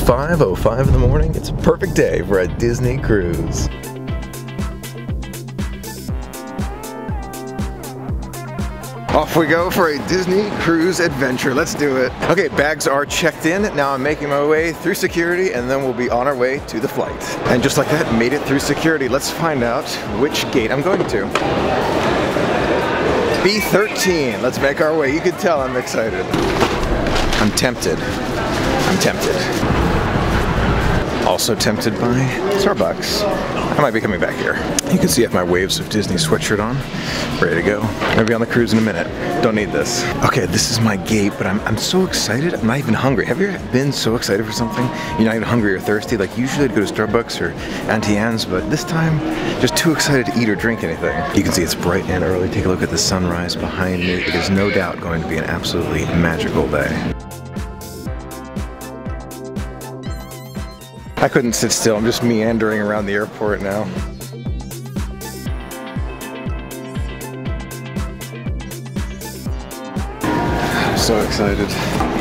5.05 in the morning. It's a perfect day for a Disney cruise. Off we go for a Disney cruise adventure. Let's do it. Okay, bags are checked in. Now I'm making my way through security and then we'll be on our way to the flight. And just like that, made it through security. Let's find out which gate I'm going to. B13. Let's make our way. You can tell I'm excited. I'm tempted. I'm tempted. Also tempted by Starbucks. I might be coming back here. You can see I have my Waves of Disney sweatshirt on. Ready to go. Gonna be on the cruise in a minute. Don't need this. Okay, this is my gate, but I'm, I'm so excited. I'm not even hungry. Have you ever been so excited for something? You're not even hungry or thirsty? Like usually I'd go to Starbucks or Auntie Anne's, but this time, just too excited to eat or drink anything. You can see it's bright and early. Take a look at the sunrise behind me. It is no doubt going to be an absolutely magical day. I couldn't sit still, I'm just meandering around the airport now. I'm so excited.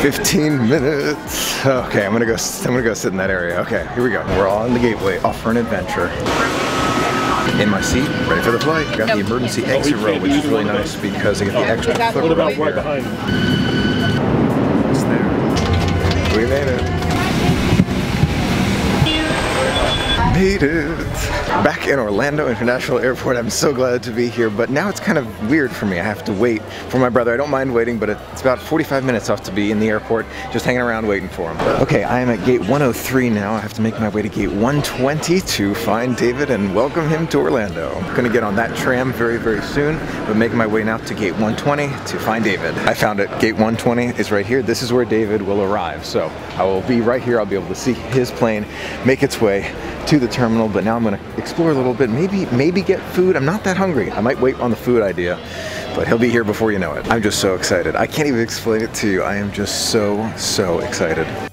15 minutes. Okay, I'm gonna go I'm gonna go sit in that area. Okay, here we go. We're all in the gateway, off for an adventure. In my seat, ready for the flight. Got the emergency exit row, which is really nice because I get the extra foot right right here. behind? It's there. We made it. Made it. Back in Orlando International Airport. I'm so glad to be here, but now it's kind of weird for me. I have to wait for my brother. I don't mind waiting, but it's about 45 minutes off to be in the airport, just hanging around waiting for him. Okay, I am at gate 103 now. I have to make my way to gate 120 to find David and welcome him to Orlando. I'm gonna get on that tram very, very soon, but making my way now to gate 120 to find David. I found it. Gate 120 is right here. This is where David will arrive. So I will be right here. I'll be able to see his plane make its way to the terminal, but now I'm gonna explore a little bit, maybe maybe get food. I'm not that hungry. I might wait on the food idea, but he'll be here before you know it. I'm just so excited. I can't even explain it to you. I am just so, so excited.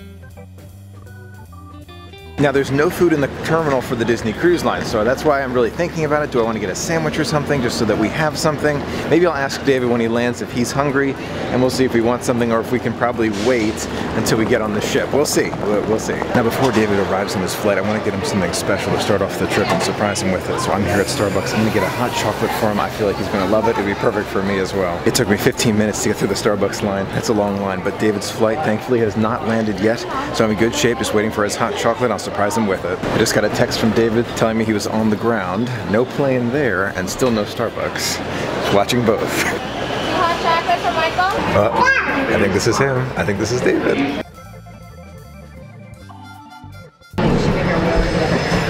Now there's no food in the terminal for the Disney Cruise Line, so that's why I'm really thinking about it. Do I want to get a sandwich or something just so that we have something? Maybe I'll ask David when he lands if he's hungry, and we'll see if we want something or if we can probably wait until we get on the ship. We'll see. We'll, see. Now before David arrives on his flight, I want to get him something special to start off the trip and surprise him with it. So I'm here at Starbucks. I'm going to get a hot chocolate for him. I feel like he's going to love it. It'd be perfect for me as well. It took me 15 minutes to get through the Starbucks line. That's a long line, but David's flight thankfully has not landed yet, so I'm in good shape, just waiting for his hot chocolate. I'll surprise him with it. I just got a text from David telling me he was on the ground, no plane there, and still no Starbucks. Just watching both. Hot chocolate for Michael? Uh, I think this is him. I think this is David.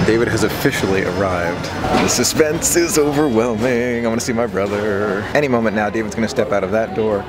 David has officially arrived. The suspense is overwhelming. I want to see my brother. Any moment now, David's going to step out of that door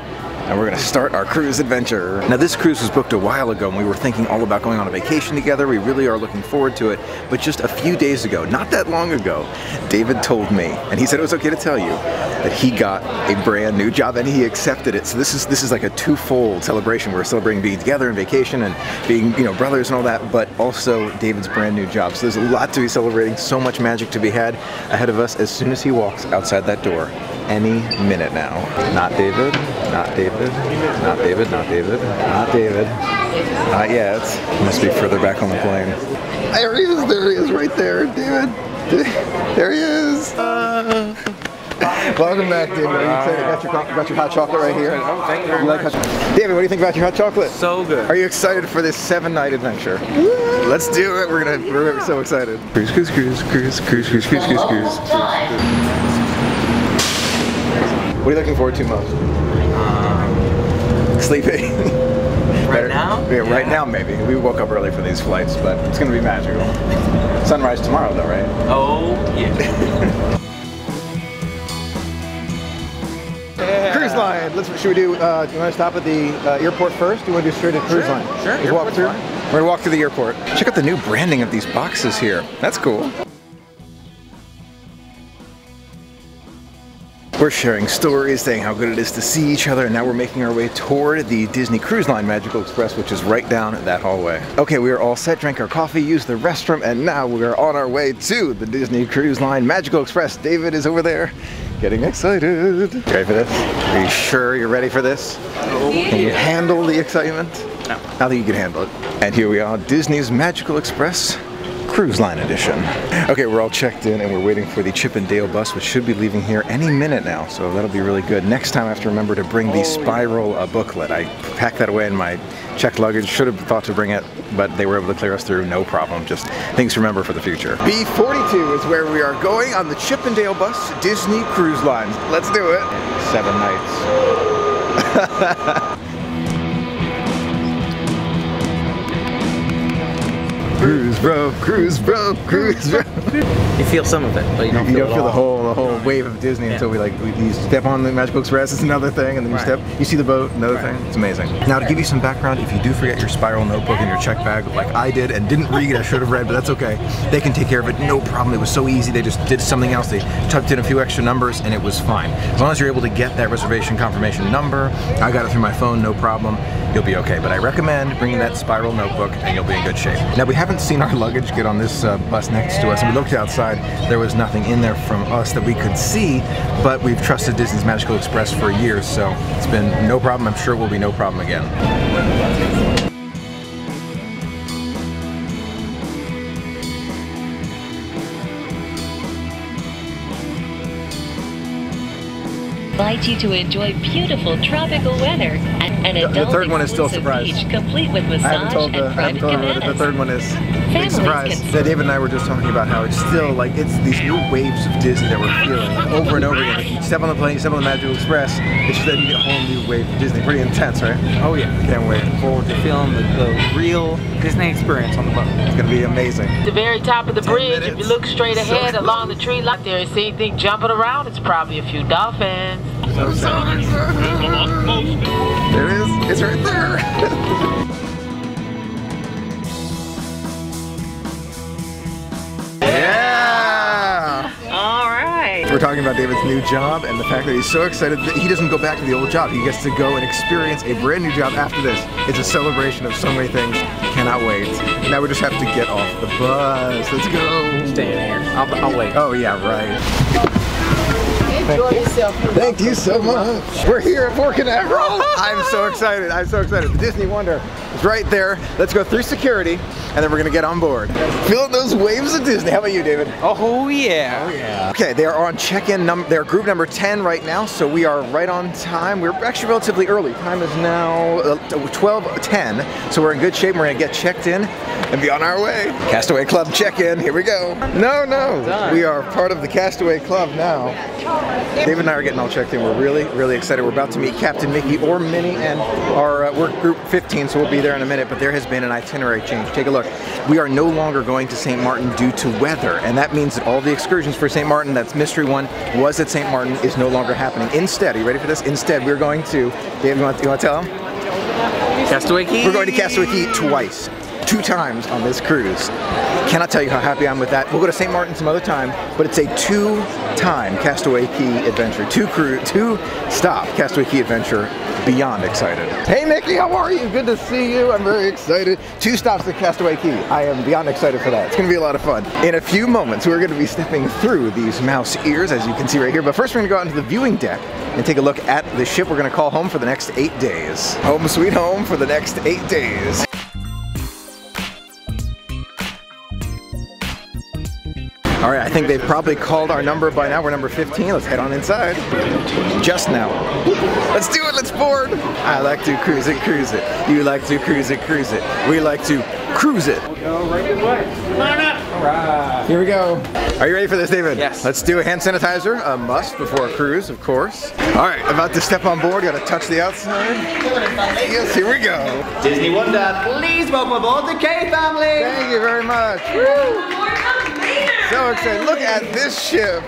and we're to start our cruise adventure. Now this cruise was booked a while ago and we were thinking all about going on a vacation together. We really are looking forward to it. But just a few days ago, not that long ago, David told me, and he said it was okay to tell you, that he got a brand new job and he accepted it. So this is this is like a twofold celebration. We're celebrating being together and vacation and being, you know, brothers and all that, but also David's brand new job. So there's a lot to be celebrating, so much magic to be had ahead of us as soon as he walks outside that door any minute now. Not David, not David, not David, not David, not David, not yet. Must be further back on the plane. There he is, there he is, right there, David. There he is. Welcome back, David. Are you excited? Got your, got your hot chocolate right here. Oh, thank you very You like hot chocolate? David, what do you think about your hot chocolate? So good. Are you excited for this seven-night adventure? Let's do it. We're gonna. We're so excited. Cruise, cruise, cruise, cruise, cruise, cruise, cruise, cruise, cruise. What are you looking forward to most? Sleeping. Right now? Yeah, right now maybe. We woke up early for these flights, but it's gonna be magical. Sunrise tomorrow though, right? Oh, yeah. Cruise line. Let's. Should we do? Uh, do you want to stop at the uh, airport first? Do you want to do straight to cruise Sure, line? sure, Just walk through. fine. We're gonna walk through the airport. Check out the new branding of these boxes here. That's cool. We're sharing stories, saying how good it is to see each other, and now we're making our way toward the Disney Cruise Line Magical Express, which is right down that hallway. Okay, we are all set, drank our coffee, used the restroom, and now we are on our way to the Disney Cruise Line Magical Express. David is over there, getting excited. You ready for this? Are you sure you're ready for this? Can you handle the excitement? No. I think you can handle it. And here we are, Disney's Magical Express Cruise Line Edition. Okay, we're all checked in and we're waiting for the Chip and Dale bus, which should be leaving here any minute now, so that'll be really good. Next time I have to remember to bring the Spiral uh, booklet. I packed that away in my checked luggage, should have thought to bring it, but they were able to clear us through, no problem. Just things to remember for the future. B42 is where we are going on the Chip and Dale bus, Disney Cruise Line. Let's do it. Seven nights. Cruise bro, cruise bro, cruise bro. You feel some of it, but you don't You feel don't it feel the whole the whole wave of Disney until we like we, you step on the Magic Magical Express. It's another thing, and then you Right. step, you see the boat, another Right. thing. It's amazing. Now to give you some background, if you do forget your spiral notebook in your check bag, like I did and didn't read, I should have read, but that's okay. They can take care of it, no problem. It was so easy. They just did something else. They tucked in a few extra numbers, and it was fine. As long as you're able to get that reservation confirmation number, I got it through my phone, no problem. You'll be okay. But I recommend bringing that spiral notebook, and you'll be in good shape. Now we haven't seen our luggage get on this uh, bus next to us, and we looked outside. There was nothing in there from us that we could see, but we've trusted Disney's Magical Express for years, so it's been no problem. I'm sure it will be no problem again. invite you to enjoy beautiful tropical weather at an The- the third one is still exclusive surprise. beach complete with I haven't told the, I haven't told everyone that the third one is big surprise. That David and I were just talking about how it's still like it's these new waves of Disney that we're feeling over and over again. Like you step on the plane, you step on the Magical Express, it's just a whole new wave of Disney. Pretty intense, right? Oh yeah. Can't wait. Forward to feeling the, the real Disney experience on the boat. It's gonna be amazing. the very top of the Ten bridge, if you look straight So ahead close. along the tree line, there is anything jumping around, it's probably a few dolphins. So excited. There it is. It's right there. yeah. All right. We're talking about David's new job and the fact that he's so excited that he doesn't go back to the old job. He gets to go and experience a brand new job after this. It's a celebration of so many things. Cannot wait. Now we just have to get off the bus. Let's go. Stay in here. I'll, I'll wait. Oh yeah, right. Enjoy yourself. Thank you so much. We're here at Port Canaveral. I'm so excited. I'm so excited. The Disney Wonder is right there. Let's go through security and then we're gonna get on board. Feeling those waves of Disney. How about you, David? Oh yeah. Yeah. Okay, they are on check-in number. They're group number 10 right now, so we are right on time. We're actually relatively early. Time is now uh, 12:10, so we're in good shape. We're gonna get checked in and be on our way. Castaway Club check-in. Here we go. No, no, we are part of the Castaway Club now. David and I are getting all checked in. We're really, really excited. We're about to meet Captain Mickey or Minnie and our uh, we're group 15, so we'll be there in a minute. But there has been an itinerary change. Take a look. We are no longer going to St. Martin due to weather, and that means that all the excursions for St. Martin, that's mystery one, was at St. Martin, is no longer happening. Instead, are you ready for this? Instead, we're going to. Dave, you want, you want to tell him? Castaway Cay. We're going to Castaway Cay twice, two times on this cruise. Cannot tell you how happy I am with that. We'll go to St. Martin some other time, but it's a two-time Castaway Cay adventure, two crew, two stop Castaway Cay adventure. Beyond excited. Hey Mickey, how are you? Good to see you. I'm very excited. Two stops at Castaway Cay. I am beyond excited for that. It's going to be a lot of fun. In a few moments, we're going to be stepping through these mouse ears, as you can see right here. But first, we're to go out into the viewing deck and take a look at the ship we're going to call home for the next eight days. Home sweet home for the next eight days. All right, I think they've probably called our number by now. We're number 15. Let's head on inside. Just now. Let's do it. Let's board. I like to cruise it, cruise it. You like to cruise it, cruise it. We like to cruise it. Here we go. Are you ready for this, David? Yes. Let's do a hand sanitizer, a must before a cruise, of course. All right, about to step on board. Got to touch the outside. Yes, here we go. Disney Wonder, please welcome aboard the K family. Thank you very much. So excited. Look at this ship.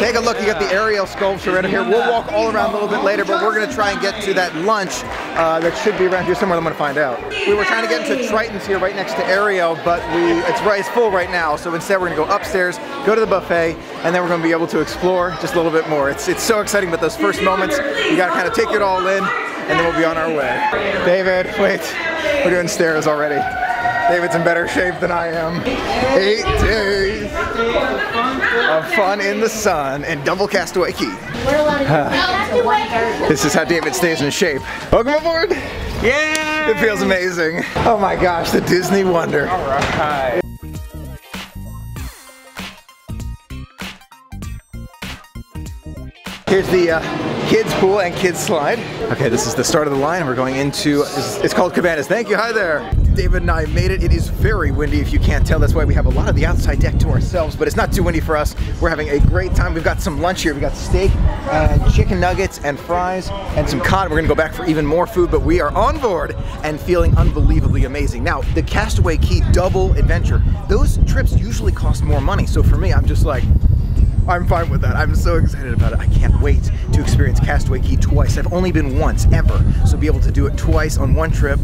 Take a look. You got the Ariel sculpture right here. We'll walk all around a little bit later, but we're going to try and get to that lunch uh, that should be around here somewhere. I'm going to find out. We were trying to get into Triton's here right next to Ariel, but we it's right it's full right now. So instead, we're going to go upstairs, go to the buffet, and then we're going to be able to explore just a little bit more. It's it's so exciting, but those first moments, you got to kind of take it all in, and then we'll be on our way. David, wait, we're doing stairs already. David's in better shape than I am. Eight days of fun in the sun and double Castaway Cay. This is how David stays in shape. Welcome aboard. Yeah. It feels amazing. Oh my gosh, the Disney Wonder. Alright. Here's the uh, kids pool and kids slide. Okay, this is the start of the line. We're going into, it's, it's called Cabanas. Thank you, hi there. David and I made it. It is very windy if you can't tell. That's why we have a lot of the outside deck to ourselves, but it's not too windy for us. We're having a great time. We've got some lunch here. We've got steak and chicken nuggets and fries and some cod. We're gonna go back for even more food, but we are on board and feeling unbelievably amazing. Now, the Castaway Cay double adventure, those trips usually cost more money. So for me, I'm just like, I'm fine with that. I'm so excited about it. I can't wait to experience Castaway Cay twice. I've only been once, ever. So be able to do it twice on one trip,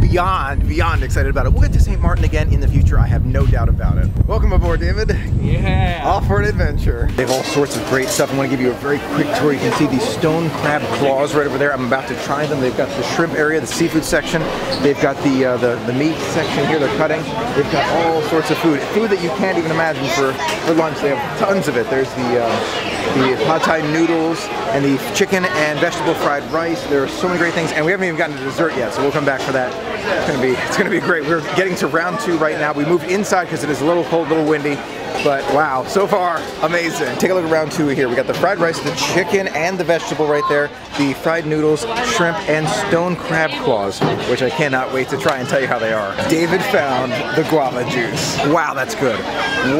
beyond, beyond excited about it. We'll get to St. Martin again in the future. I have no doubt about it. Welcome aboard, David. Yeah. Off for an adventure. They have all sorts of great stuff. I want to give you a very quick tour. You can see these stone crab claws right over there. I'm about to try them. They've got the shrimp area, the seafood section. They've got the uh, the, the meat section here they're cutting. They've got all sorts of food. Food that you can't even imagine for, for lunch. They have tons of it. There's the uh, the pad thai noodles and the chicken and vegetable fried rice. There are so many great things, and we haven't even gotten to dessert yet, so we'll come back for that. It's gonna be it's gonna be great. We're getting to round two right now. We moved inside because it is a little cold, a little windy. But wow, so far, amazing. Take a look at round two here. We got the fried rice, the chicken, and the vegetable right there. The fried noodles, shrimp, and stone crab claws, which I cannot wait to try and tell you how they are. David found the guava juice. Wow, that's good.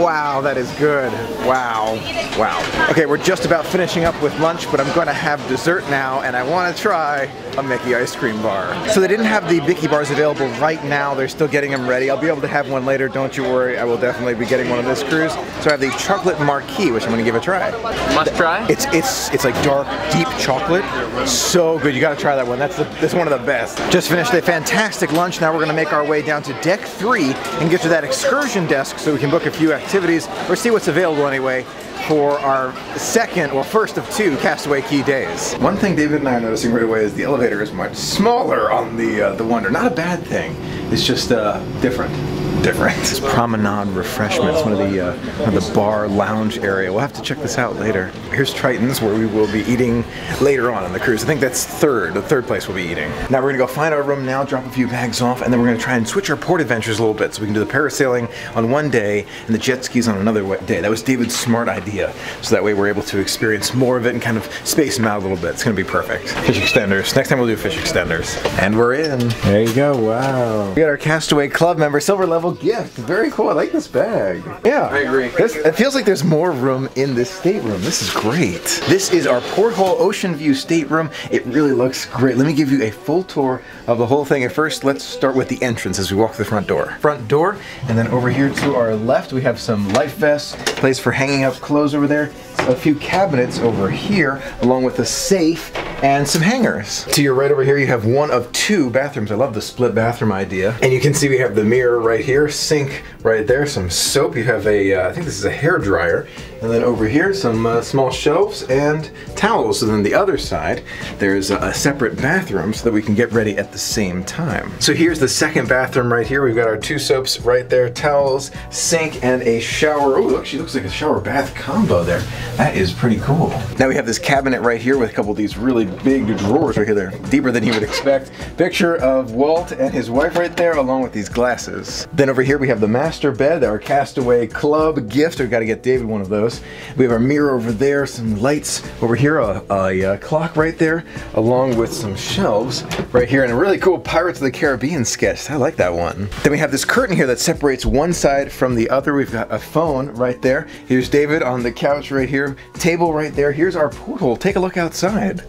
Wow, that is good. Wow. Wow. Okay, we're just about finishing up with lunch, but I'm gonna have dessert now, and I wanna try a Mickey ice cream bar. So they didn't have the Mickey bars available right now. They're still getting them ready. I'll be able to have one later, don't you worry. I will definitely be getting one of this cruise. So I have the chocolate marquis, which I'm gonna give a try. Must try. It's it's it's like dark, deep chocolate. So good. You gotta try that one. That's the that's one of the best. Just finished a fantastic lunch. Now we're gonna make our way down to deck three and get to that excursion desk so we can book a few activities or see what's available anyway for our second or first of two Castaway Cay days. One thing David and I are noticing right away is the elevator is much smaller on the uh, the Wonder. Not a bad thing. It's just uh, different different. This promenade refreshments, one of the uh, one of the bar lounge area. We'll have to check this out later. Here's Triton's, where we will be eating later on on the cruise. I think that's third, the third place we'll be eating. Now we're gonna go find our room now, drop a few bags off, and then we're gonna try and switch our port adventures a little bit, so we can do the parasailing on one day and the jet skis on another day. That was David's smart idea, so that way we're able to experience more of it and kind of space them out a little bit. It's gonna be perfect. Fish extenders. Next time we'll do fish extenders. And we're in. There you go. Wow. We got our Castaway Club member silver level gift. Very cool. I like this bag. Yeah. I agree. This, it feels like there's more room in this stateroom. This is great. This is our porthole ocean view stateroom. It really looks great. Let me give you a full tour of the whole thing. At first, let's start with the entrance as we walk to the front door. Front door, and then over here to our left, we have some life vests, place for hanging up clothes over there, a few cabinets over here, along with a safe and some hangers. To your right over here, you have one of two bathrooms. I love the split bathroom idea. And you can see we have the mirror right here, sink right there, some soap. You have a, uh, I think this is a hair dryer. And then over here, some uh, small shelves and towels. And then the other side, there's a, a separate bathroom so that we can get ready at the same time. So here's the second bathroom right here. We've got our two soaps right there, towels, sink, and a shower. Oh, look, she looks like a shower bath combo there. That is pretty cool. Now we have this cabinet right here with a couple of these really big drawers right here. They're deeper than you would expect. Picture of Walt and his wife right there, along with these glasses. Then over here we have the master bed, our Castaway Club gift. We've got to get David one of those. We have our mirror over there, some lights over here, a, a, uh clock right there, along with some shelves right here, and a really cool Pirates of the Caribbean sketch. I like that one. Then we have this curtain here that separates one side from the other. We've got a phone right there. Here's David on the couch right here, table right there. Here's our porthole. Take a look outside.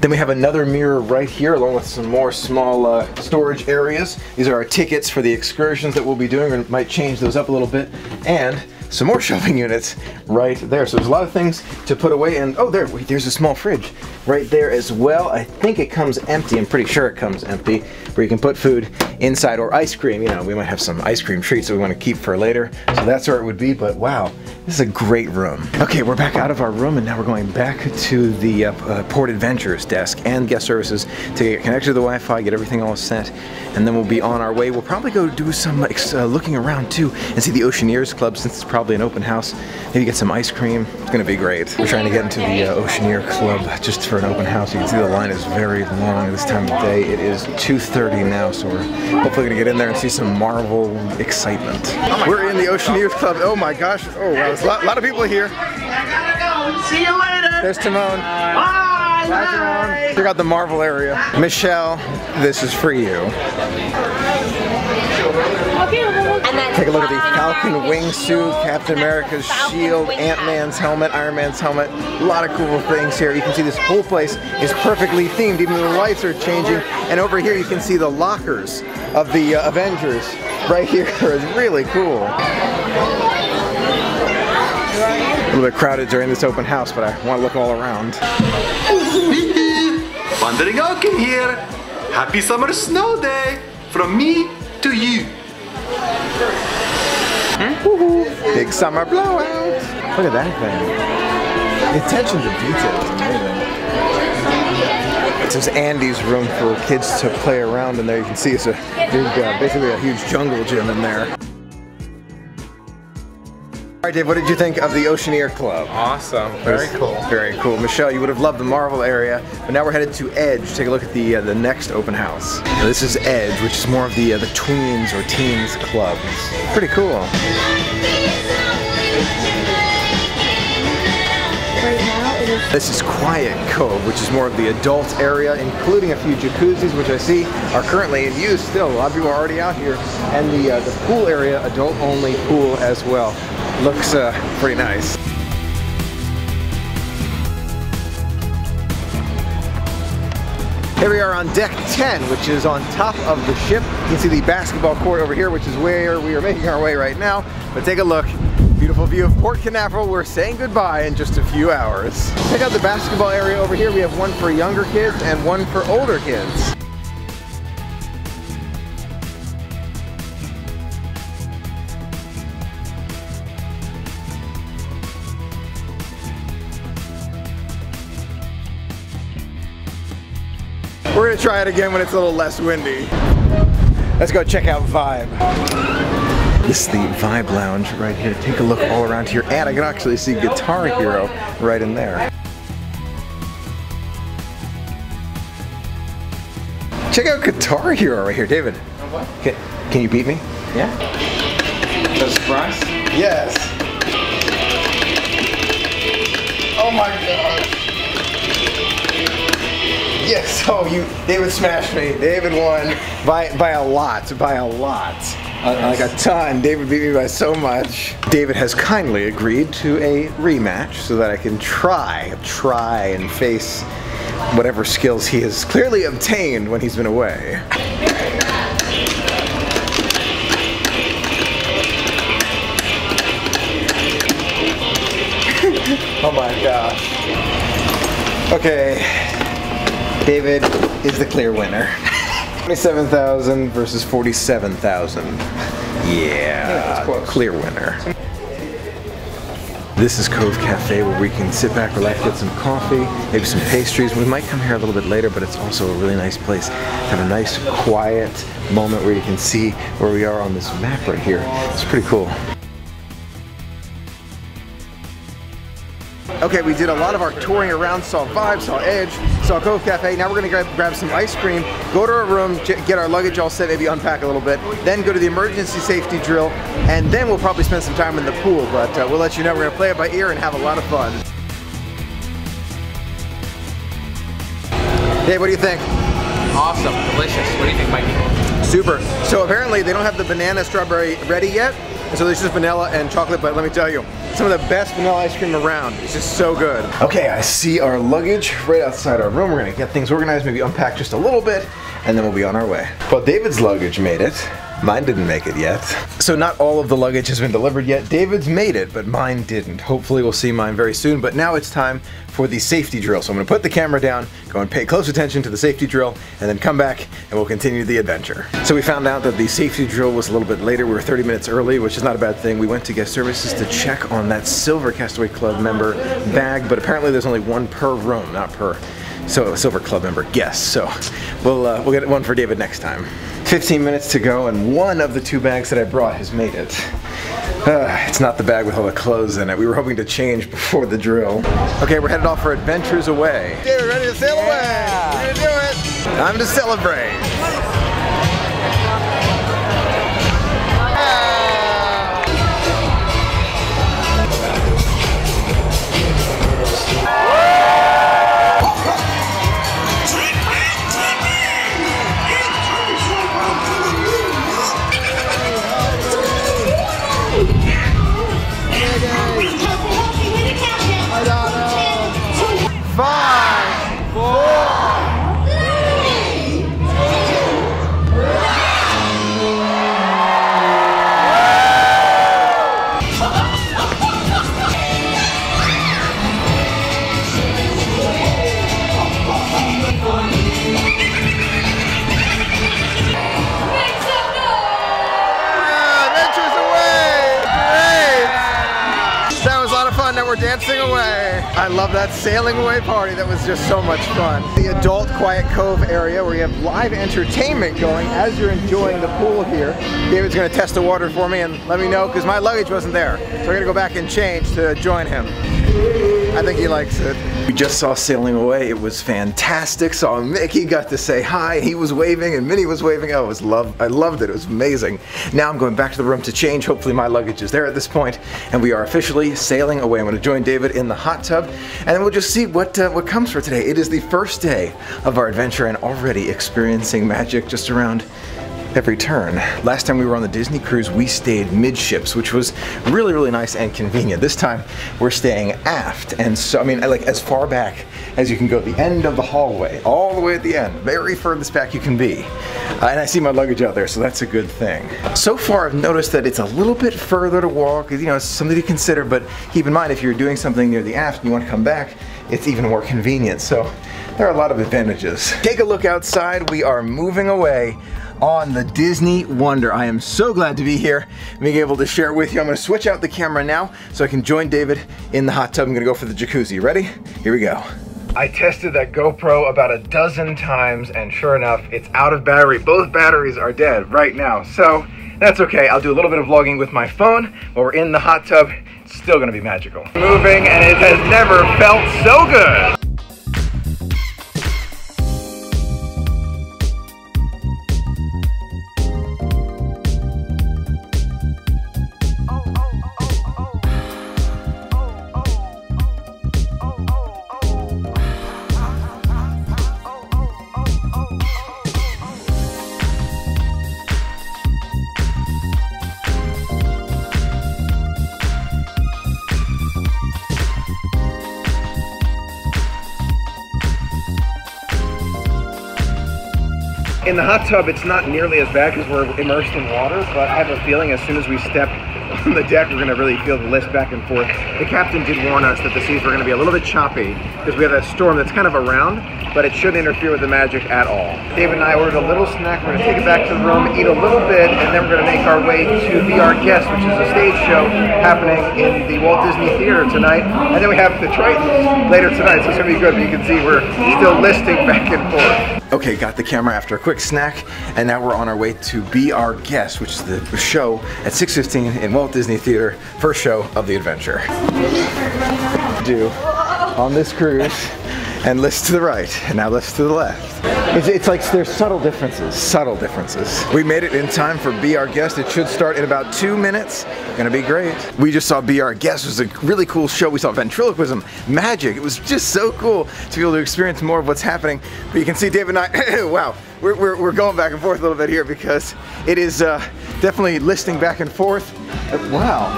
Then we have another mirror right here along with some more small uh, storage areas. These are our tickets for the excursions that we'll be doing. We might change those up a little bit. And some more shelving units right there. So there's a lot of things to put away and oh there, wait, there's a small fridge right there as well. I think it comes empty. I'm pretty sure it comes empty where you can put food inside or ice cream. You know, we might have some ice cream treats that we want to keep for later. So that's where it would be, but wow, this is a great room. Okay, we're back out of our room and now we're going back to the uh, uh, Port Adventures desk and guest services to get connected to the Wi-Fi, get everything all set, and then we'll be on our way. We'll probably go do some uh, looking around too and see the Oceaneers Club since it's probably an open house. Maybe get some ice cream. It's gonna be great. We're trying to get into the uh, Oceaneer Club just for an open house. You can see the line is very long at this time of day. It is 2.30 now, so we're hopefully gonna get in there and see some Marvel excitement. we're in the Oceaneers Club. Oh my gosh. Oh wow, there's a lot, lot of people here. Go. See you later. There's Timon. Bye. Bye, Timon. Check out the Marvel area. Michelle, this is for you. Take a look at the Falcon wingsuit, Captain America's shield, Ant-Man's helmet, Iron Man's helmet. A lot of cool things here. You can see this whole place is perfectly themed, even the lights are changing. And over here you can see the lockers of the uh, Avengers right here. It's really cool. A little bit crowded during this open house, but I want to look all around. Wandering Oaken here. Happy summer snow day from me to you. Big summer blowout. Look at that thing. The attention to detail is amazing. This is Andy's room for kids to play around in there. You can see it's a big, uh, basically a huge jungle gym in there. All right, Dave, what did you think of the Oceaneer Club? Awesome. Very cool. Very cool. Michelle, you would have loved the Marvel area, but now we're headed to Edge. Take a look at the uh, the next open house. Now, this is Edge, which is more of the uh, the tweens or teens club. It's pretty cool. This is Quiet Cove, which is more of the adult area, including a few jacuzzis, which I see are currently in use still. A lot of people are already out here. And the, uh, the pool area, adult only pool as well. Looks uh, pretty nice. Here we are on deck 10, which is on top of the ship. You can see the basketball court over here, which is where we are making our way right now. But take a look. Beautiful view of Port Canaveral. We're saying goodbye in just a few hours. Check out the basketball area over here. We have one for younger kids and one for older kids. Try it again when it's a little less windy. Let's go check out Vibe. This is the Vibe Lounge right here. Take a look all around here, and I can actually see Guitar Hero right in there. Check out Guitar Hero right here, David. Can, can you beat me? Yeah. That's a surprise. Yes. Oh my gosh. Yes, oh you, David smashed me. David won by, by a lot, by a lot. Uh, like a ton. David beat me by so much. David has kindly agreed to a rematch so that I can try, try and face whatever skills he has clearly obtained when he's been away. Oh my gosh. Okay, David is the clear winner. 27,000 versus 47,000. Yeah, clear winner. This is Cove Cafe where we can sit back, relax, get some coffee, maybe some pastries. We might come here a little bit later, but it's also a really nice place. Have a nice quiet moment where you can see where we are on this map right here. It's pretty cool. Okay, we did a lot of our touring around, saw Vibe, saw Edge, saw Cove Cafe. Now we're gonna grab, grab some ice cream, go to our room, get our luggage all set, maybe unpack a little bit, then go to the emergency safety drill, and then we'll probably spend some time in the pool. But uh, we'll let you know. We're gonna play it by ear and have a lot of fun. Hey, what do you think? Awesome. Delicious. What do you think, Mikey? Super. So apparently they don't have the banana strawberry ready yet. And so there's just vanilla and chocolate, but let me tell you, some of the best vanilla ice cream around. It's just so good. Okay, I see our luggage right outside our room. We're gonna get things organized, maybe unpack just a little bit, and then we'll be on our way. Well, David's luggage made it. Mine didn't make it yet. So not all of the luggage has been delivered yet. David's made it, but mine didn't. Hopefully we'll see mine very soon, but now it's time for the safety drill. So I'm gonna put the camera down, go and pay close attention to the safety drill, and then come back and we'll continue the adventure. So we found out that the safety drill was a little bit later. We were 30 minutes early, which is not a bad thing. We went to guest services to check on that Silver Castaway Club member bag, but apparently there's only one per room, not per so Silver Club member guest. So we'll uh, we'll get one for David next time. 15 minutes to go, and one of the two bags that I brought has made it. Uh, it's not the bag with all the clothes in it. We were hoping to change before the drill. Okay, we're headed off for adventures away. Okay, we're ready to sail away. We're gonna do it. Time to celebrate. I love that sailing away party. That was just so much fun. The adult Quiet Cove area where you have live entertainment going as you're enjoying the pool here. David's gonna test the water for me and let me know because my luggage wasn't there. So we're gonna go back and change to join him. I think he likes it. We just saw Sailing Away. It was fantastic. Saw Mickey, got to say hi. He was waving and Minnie was waving. It was love. I loved it. It was amazing. Now I'm going back to the room to change. Hopefully my luggage is there at this point, and we are officially sailing away. I'm going to join David in the hot tub, and then we'll just see what uh, what comes for today. It is the first day of our adventure, and already experiencing magic just around every turn. Last time we were on the Disney cruise, we stayed midships, which was really, really nice and convenient. This time, we're staying aft, and so, I mean, like as far back as you can go, the end of the hallway, all the way at the end, very furthest back you can be. Uh, and I see my luggage out there, so that's a good thing. So far, I've noticed that it's a little bit further to walk, you know, it's something to consider, but keep in mind, if you're doing something near the aft and you want to come back, it's even more convenient. So there are a lot of advantages. Take a look outside. We are moving away on the Disney Wonder. I am so glad to be here and being able to share it with you. I'm gonna switch out the camera now so I can join David in the hot tub. I'm gonna go for the jacuzzi. Ready? Here we go. I tested that GoPro about a dozen times and sure enough, it's out of battery. Both batteries are dead right now. So that's okay. I'll do a little bit of vlogging with my phone while we're in the hot tub. It's still gonna be magical. Moving and it has never felt so good. In the hot tub, it's not nearly as bad because we're immersed in water, but I have a feeling as soon as we step on the deck, we're going to really feel the lift back and forth. The captain did warn us that the seas were going to be a little bit choppy because we have that storm that's kind of around, but it shouldn't interfere with the magic at all. David and I ordered a little snack. We're going to take it back to the room, eat a little bit, and then we're going to make our way to Be Our Guest, which is a stage show happening in the Walt Disney Theater tonight. And then we have the Tritons later tonight, so it's going to be good. But you can see we're still listing back and forth. Okay, got the camera after a quick snack, and now we're on our way to Be Our Guest, which is the show at 6.15 in Walt Disney Theater, first show of the adventure. Do on this cruise, and list to the right, and now list to the left. It's, it's like there's subtle differences, subtle differences. We made it in time for Be Our Guest. It should start in about two minutes. Gonna be great. We just saw Be Our Guest. It was a really cool show. We saw ventriloquism, magic. It was just so cool to be able to experience more of what's happening. But you can see David and I, wow, we're, we're, we're going back and forth a little bit here because it is uh, definitely listing back and forth. Wow.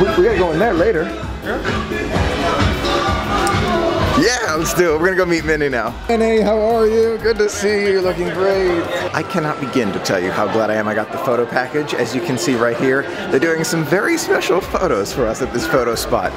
We, we gotta go in there later. Yeah, let's do it. We're gonna go meet Minnie now. Minnie, how are you? Good to see you. You're looking great. I cannot begin to tell you how glad I am I got the photo package. As you can see right here, they're doing some very special photos for us at this photo spot.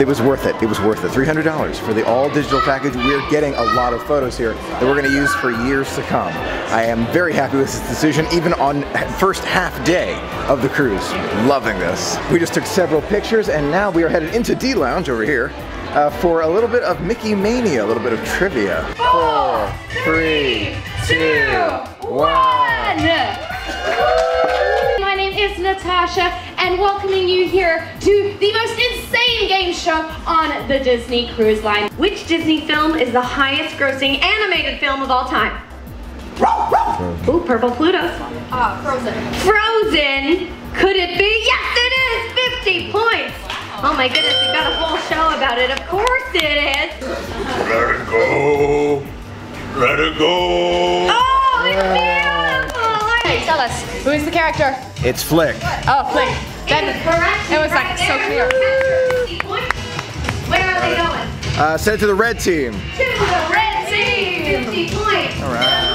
It was worth it. It was worth it. $300 for the all digital package. We're getting a lot of photos here that we're going to use for years to come. I am very happy with this decision, even on first half day of the cruise. Loving this. We just took several pictures and now we are headed into D Lounge over here uh, for a little bit of Mickey Mania, a little bit of trivia. Four, three, two, one. My name is Natasha, and welcoming you here to the most insane game show on the Disney Cruise Line. Which Disney film is the highest grossing animated film of all time? Ooh, Purple Plutos. Uh, Frozen. Frozen. Could it be? Yes, it is. 50 points. Oh my goodness, we've got a whole show about it. Of course it is. Let it go. Let it go. Oh, it's beautiful. Hey, tell us, who is the character? It's Flick. Oh, Flick. Then Correct. it was like Right so clear. Where are they going? Uh, send to the red team. To the red team. 50 points. All right.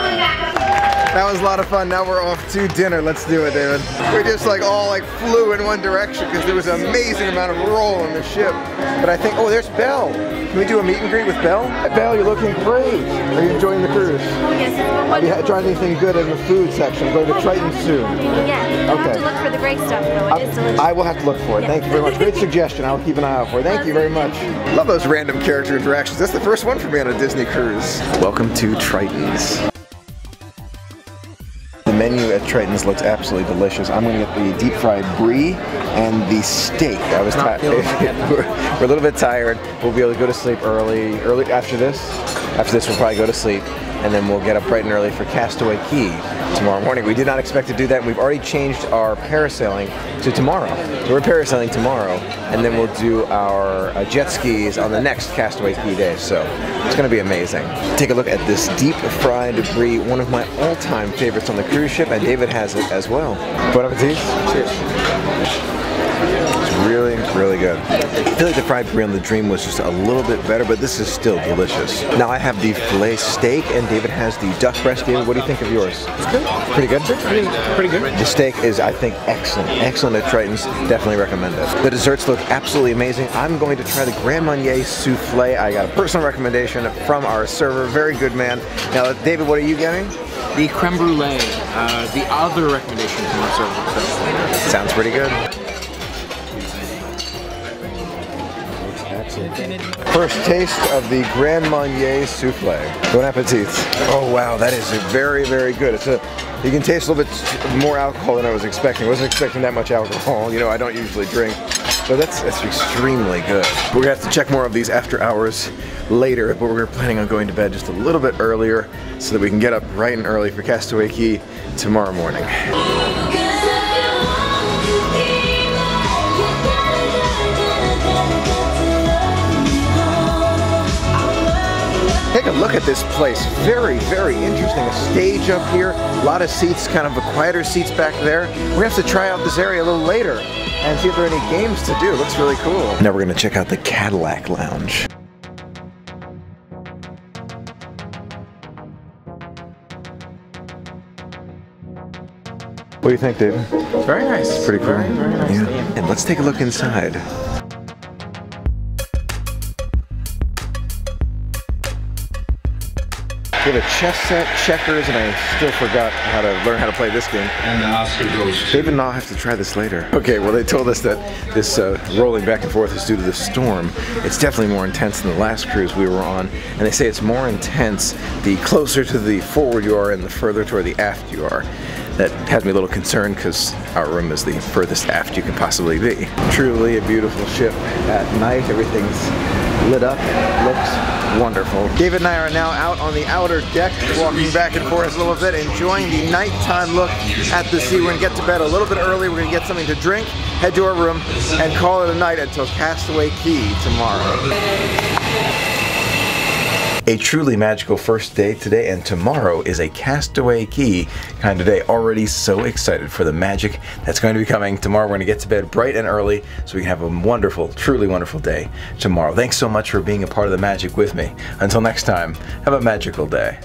That was a lot of fun. Now we're off to dinner. Let's do it, David. We just like all like flew in one direction because there was an amazing amount of roll in the ship. But I think, oh, there's Belle. Can we do a meet and greet with Belle? Hi, Belle, you're looking great. Are you enjoying the cruise? Oh, yes, Have you had- tried anything good in the food section? I'm going to oh, Triton soon. Yeah, you have Okay. to look for the great stuff though. It is delicious. I will have to look for it. Thank you very much. Great suggestion. I'll keep an eye out for it. Thank you very much. Love those random character interactions. That's the first one for me on a Disney cruise. Welcome to Triton's. Menu at Triton's looks absolutely delicious. I'm to get the deep fried brie and the steak. I was tired. we're, we're a little bit tired. We'll be able to go to sleep early. Early after this. After this, we'll probably go to sleep, and then we'll get up bright and early for Castaway Cay tomorrow morning. We did not expect to do that. We've already changed our parasailing to tomorrow. So we're parasailing tomorrow, and then we'll do our uh, jet skis on the next Castaway Cay day. So it's going to be amazing. Take a look at this deep fried brie, one of my all-time favorites on the cruise ship, and David has it as well. Bon appetit. Cheers. It's really, really good. I feel like the fried brie on the Dream was just a little bit better, but this is still delicious. Now I have the filet steak, and David has the duck breast. David, what do you think of yours? It's good. Pretty good? Pretty, pretty good. The steak is, I think, excellent. Excellent at Triton's. Definitely recommend it. The desserts look absolutely amazing. I'm going to try the Grand Marnier souffle. I got a personal recommendation from our server. Very good man. Now, David, what are you getting? The creme brulee, uh, the other recommendation from our server. So. Sounds pretty good. First taste of the Grand Marnier souffle. Bon appetit. Oh wow, that is very, very good. It's a, you can taste a little bit more alcohol than I was expecting. I wasn't expecting that much alcohol. You know, I don't usually drink, but that's that's extremely good. We're gonna have to check more of these after hours later, but we're planning on going to bed just a little bit earlier so that we can get up bright and early for Castaway Cay tomorrow morning. Take a look at this place. Very, very interesting. A stage up here, a lot of seats, kind of a quieter seats back there. We're gonna have to try out this area a little later and see if there are any games to do. It looks really cool. Now we're gonna check out the Cadillac Lounge. What do you think, David? Very nice. Pretty cool. Very, very nice. Yeah. And let's take a look inside. We have a chess set, checkers, and I still forgot how to learn how to play this game. And the Oscar goes David and I'll have to try this later. Okay, well they told us that this uh, rolling back and forth is due to the storm. It's definitely more intense than the last cruise we were on, and they say it's more intense the closer to the forward you are and the further toward the aft you are. That has me a little concerned because our room is the furthest aft you can possibly be. Truly a beautiful ship at night. Everything's lit up, looks wonderful. David and I are now out on the outer deck, walking back and forth a little bit, enjoying the nighttime look at the sea. We're gonna get to bed a little bit early. We're gonna get something to drink, head to our room, and call it a night until Castaway Cay tomorrow. A truly magical first day today, and tomorrow is a Castaway Cay kind of day. Already so excited for the magic that's going to be coming. Tomorrow we're going to get to bed bright and early so we can have a wonderful, truly wonderful day tomorrow. Thanks so much for being a part of the magic with me. Until next time, have a magical day.